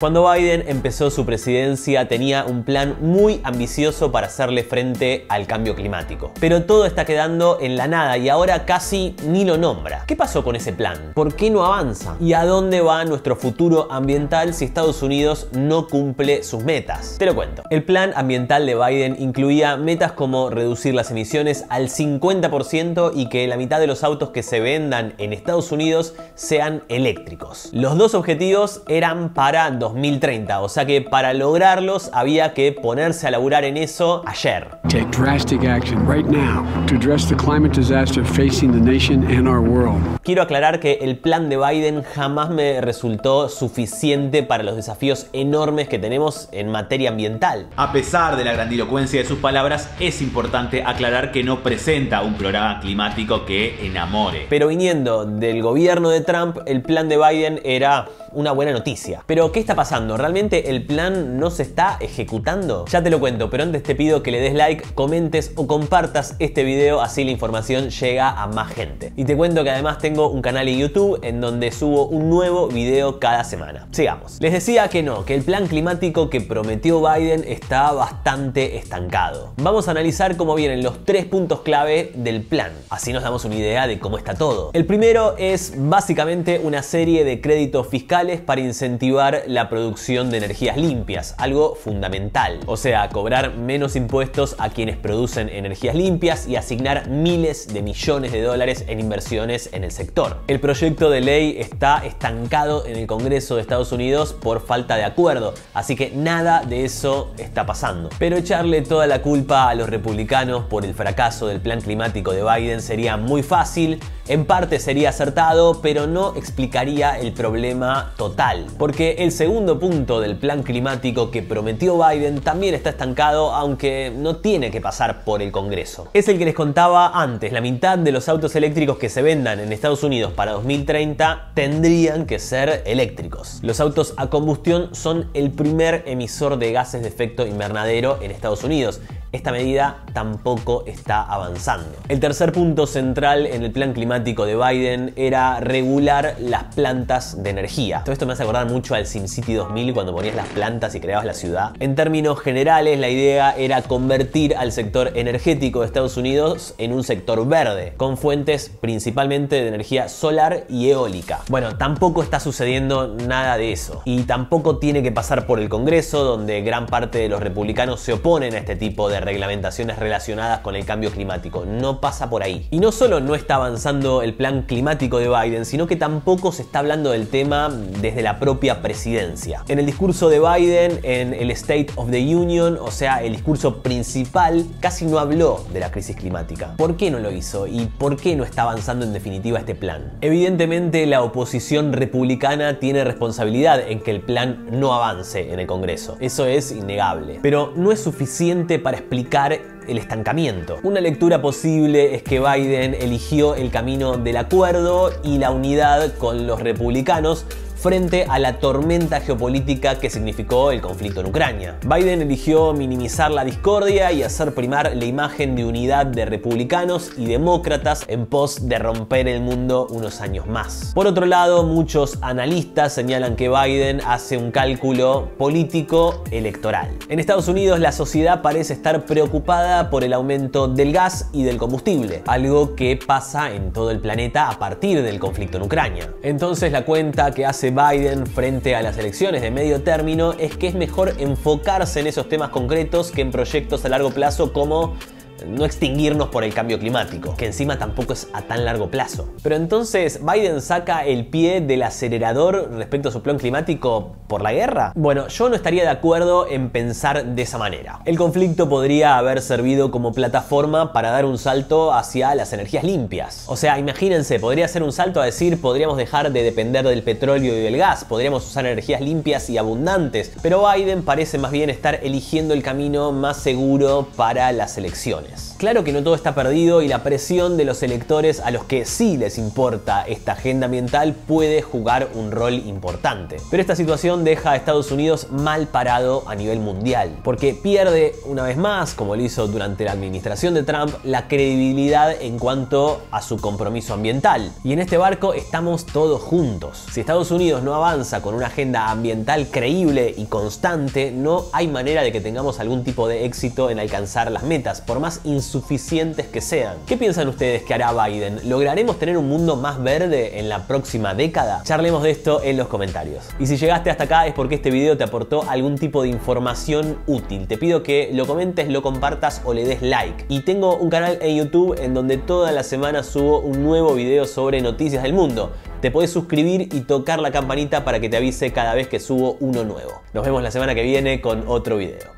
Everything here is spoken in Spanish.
Cuando Biden empezó su presidencia tenía un plan muy ambicioso para hacerle frente al cambio climático. Pero todo está quedando en la nada y ahora casi ni lo nombra. ¿Qué pasó con ese plan? ¿Por qué no avanza? ¿Y a dónde va nuestro futuro ambiental si Estados Unidos no cumple sus metas? Te lo cuento. El plan ambiental de Biden incluía metas como reducir las emisiones al 50% y que la mitad de los autos que se vendan en Estados Unidos sean eléctricos. Los dos objetivos eran para 2030, o sea que para lograrlos había que ponerse a laburar en eso ayer. Take drastic action right now to address the climate disaster facing the nation and our world. Quiero aclarar que el plan de Biden jamás me resultó suficiente para los desafíos enormes que tenemos en materia ambiental. A pesar de la grandilocuencia de sus palabras, es importante aclarar que no presenta un programa climático que enamore. Pero viniendo del gobierno de Trump, el plan de Biden era una buena noticia. Pero, ¿qué está pasando? ¿Realmente el plan no se está ejecutando? Ya te lo cuento, pero antes te pido que le des like, comentes o compartas este video, así la información llega a más gente. Y te cuento que además tengo un canal en YouTube en donde subo un nuevo video cada semana. Sigamos. Les decía que no, que el plan climático que prometió Biden está bastante estancado. Vamos a analizar cómo vienen los tres puntos clave del plan. Así nos damos una idea de cómo está todo. El primero es básicamente una serie de créditos fiscales para incentivar la producción de energías limpias, algo fundamental. O sea, cobrar menos impuestos a quienes producen energías limpias y asignar miles de millones de dólares en inversiones en el sector. El proyecto de ley está estancado en el Congreso de Estados Unidos por falta de acuerdo, así que nada de eso está pasando. Pero echarle toda la culpa a los republicanos por el fracaso del plan climático de Biden sería muy fácil, en parte sería acertado, pero no explicaría el problema total. Porque el segundo punto del plan climático que prometió Biden también está estancado, aunque no tiene que pasar por el Congreso. Es el que les contaba antes, la mitad de los autos eléctricos que se vendan en Estados Unidos para 2030 tendrían que ser eléctricos. Los autos a combustión son el primer emisor de gases de efecto invernadero en Estados Unidos esta medida tampoco está avanzando. El tercer punto central en el plan climático de Biden era regular las plantas de energía. Todo esto me hace acordar mucho al SimCity 2000 cuando ponías las plantas y creabas la ciudad. En términos generales, la idea era convertir al sector energético de Estados Unidos en un sector verde, con fuentes principalmente de energía solar y eólica. Bueno, tampoco está sucediendo nada de eso. Y tampoco tiene que pasar por el Congreso, donde gran parte de los republicanos se oponen a este tipo de reglamentaciones relacionadas con el cambio climático. No pasa por ahí. Y no solo no está avanzando el plan climático de Biden, sino que tampoco se está hablando del tema desde la propia presidencia. En el discurso de Biden, en el State of the Union, o sea, el discurso principal, casi no habló de la crisis climática. ¿Por qué no lo hizo? ¿Y por qué no está avanzando en definitiva este plan? Evidentemente la oposición republicana tiene responsabilidad en que el plan no avance en el Congreso. Eso es innegable. Pero no es suficiente para el estancamiento. Una lectura posible es que Biden eligió el camino del acuerdo y la unidad con los republicanos frente a la tormenta geopolítica que significó el conflicto en Ucrania. Biden eligió minimizar la discordia y hacer primar la imagen de unidad de republicanos y demócratas en pos de romper el mundo unos años más. Por otro lado, muchos analistas señalan que Biden hace un cálculo político electoral. En Estados Unidos la sociedad parece estar preocupada por el aumento del gas y del combustible, algo que pasa en todo el planeta a partir del conflicto en Ucrania. Entonces la cuenta que hace Biden frente a las elecciones de medio término es que es mejor enfocarse en esos temas concretos que en proyectos a largo plazo como no extinguirnos por el cambio climático, que encima tampoco es a tan largo plazo. Pero entonces, ¿Biden saca el pie del acelerador respecto a su plan climático por la guerra? Bueno, yo no estaría de acuerdo en pensar de esa manera. El conflicto podría haber servido como plataforma para dar un salto hacia las energías limpias. O sea, imagínense, podría ser un salto a decir, podríamos dejar de depender del petróleo y del gas, podríamos usar energías limpias y abundantes, pero Biden parece más bien estar eligiendo el camino más seguro para las elecciones vez. Claro que no todo está perdido y la presión de los electores a los que sí les importa esta agenda ambiental puede jugar un rol importante. Pero esta situación deja a Estados Unidos mal parado a nivel mundial, porque pierde una vez más, como lo hizo durante la administración de Trump, la credibilidad en cuanto a su compromiso ambiental. Y en este barco estamos todos juntos. Si Estados Unidos no avanza con una agenda ambiental creíble y constante, no hay manera de que tengamos algún tipo de éxito en alcanzar las metas, por más insuficientes que sean. ¿Qué piensan ustedes que hará Biden? ¿Lograremos tener un mundo más verde en la próxima década? Charlemos de esto en los comentarios. Y si llegaste hasta acá es porque este video te aportó algún tipo de información útil. Te pido que lo comentes, lo compartas o le des like. Y tengo un canal en YouTube en donde toda la semana subo un nuevo video sobre noticias del mundo. Te podés suscribir y tocar la campanita para que te avise cada vez que subo uno nuevo. Nos vemos la semana que viene con otro video.